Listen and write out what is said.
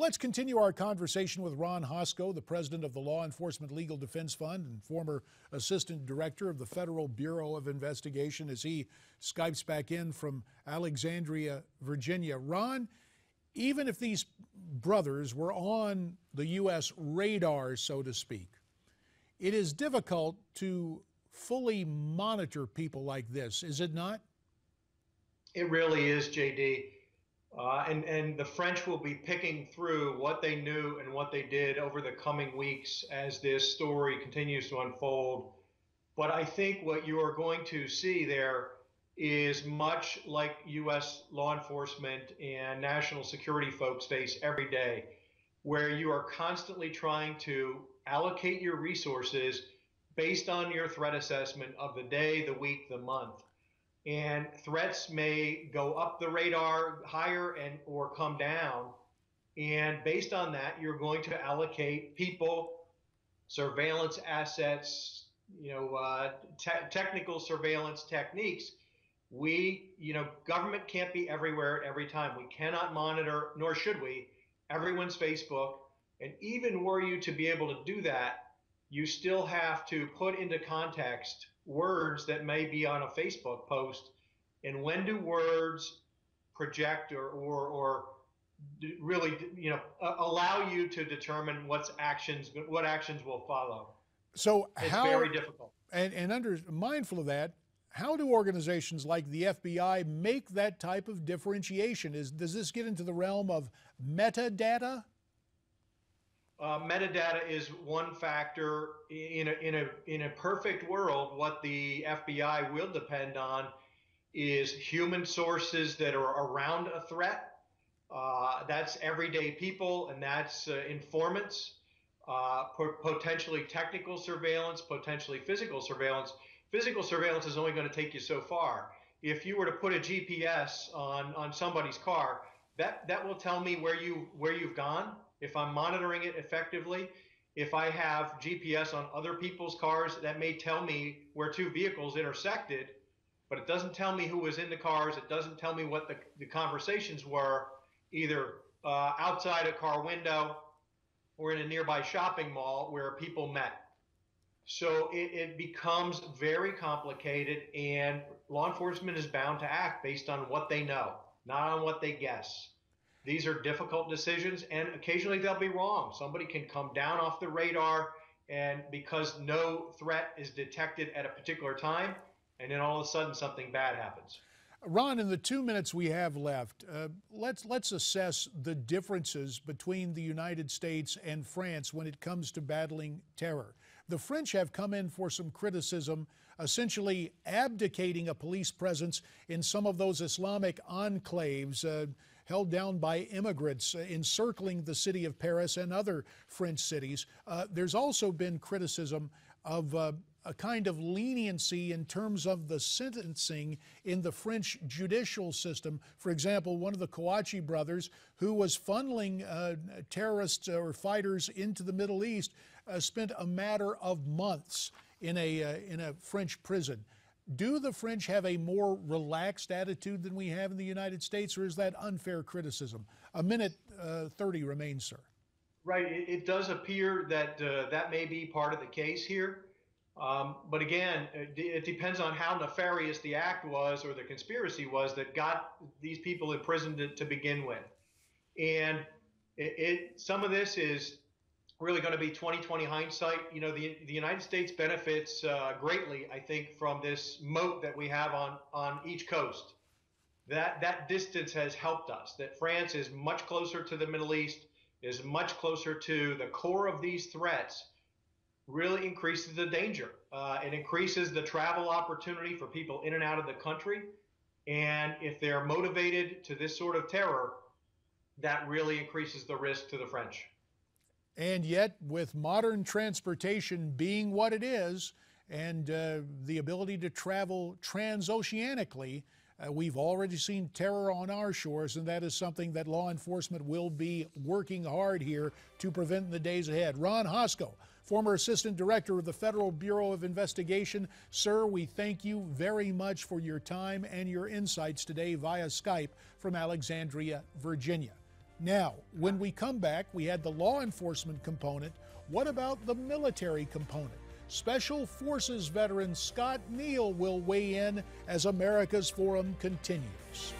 Let's continue our conversation with Ron Hosko, the president of the Law Enforcement Legal Defense Fund and former assistant director of the Federal Bureau of Investigation, as he Skypes back in from Alexandria, Virginia. Ron, even if these brothers were on the U.S. radar, so to speak, it is difficult to fully monitor people like this, is it not? It really is, JD. Uh, and, and the French will be picking through what they knew and what they did over the coming weeks as this story continues to unfold. But I think what you are going to see there is much like U.S. law enforcement and national security folks face every day, where you are constantly trying to allocate your resources based on your threat assessment of the day, the week, the month and threats may go up the radar higher and or come down. And based on that you're going to allocate people surveillance assets you know uh, te- technical surveillance techniques. We you know government can't be everywhere every time. We cannot monitor nor should we everyone's facebook. And even were you to be able to do that you still have to put into context words that may be on a Facebook post, and when do words project or or, or really you know allow you to determine what's actions what actions will follow. So it's how very difficult. And and under mindful of that, how do organizations like the FBI make that type of differentiation? Is does this get into the realm of metadata? Uh, metadata is one factor in a, in a in a perfect world. What the FBI will depend on is human sources that are around a threat. Uh, that's everyday people, and that's uh, informants. Uh, potentially technical surveillance, potentially physical surveillance. Physical surveillance is only going to take you so far. If you were to put a GPS on on somebody's car, that that will tell me where you where you've gone if I'm monitoring it effectively, if I have GPS on other people's cars, that may tell me where two vehicles intersected, but it doesn't tell me who was in the cars. It doesn't tell me what the, the conversations were, either uh, outside a car window or in a nearby shopping mall where people met. So it, it becomes very complicated, and law enforcement is bound to act based on what they know, not on what they guess. These are difficult decisions, and occasionally they'll be wrong. Somebody can come down off the radar, and because no threat is detected at a particular time, and then all of a sudden something bad happens. Ron, in the two minutes we have left, uh, let's let's assess the differences between the United States and France when it comes to battling terror. The French have come in for some criticism, essentially abdicating a police presence in some of those Islamic enclaves. Uh, held down by immigrants uh, encircling the city of Paris and other French cities. Uh, there's also been criticism of uh, a kind of leniency in terms of the sentencing in the French judicial system. For example, one of the Kouachi brothers, who was funneling uh, terrorists or fighters into the Middle East, uh, spent a matter of months in a, uh, in a French prison. Do the French have a more relaxed attitude than we have in the United States, or is that unfair criticism? A minute uh, 30 remains, sir. Right. It, it does appear that uh, that may be part of the case here. Um, but again, it, it, depends on how nefarious the act was or the conspiracy was that got these people imprisoned to, to begin with. And it, some of this is really going to be 2020 hindsight. You know, the the United States benefits uh, greatly, I think, from this moat that we have on on each coast. That that distance has helped us. That France is much closer to the Middle East, is much closer to the core of these threats. Really increases the danger. Uh, it increases the travel opportunity for people in and out of the country. And if they're motivated to this sort of terror, that really increases the risk to the French. And yet, with modern transportation being what it is, and uh, the ability to travel transoceanically, uh, we've already seen terror on our shores, and that is something that law enforcement will be working hard here to prevent in the days ahead. Ron Hosko, former Assistant Director of the Federal Bureau of Investigation. Sir, we thank you very much for your time and your insights today via Skype from Alexandria, Virginia. Now, when we come back, we had the law enforcement component. What about the military component? Special Forces veteran Scott Neal will weigh in as America's Forum continues.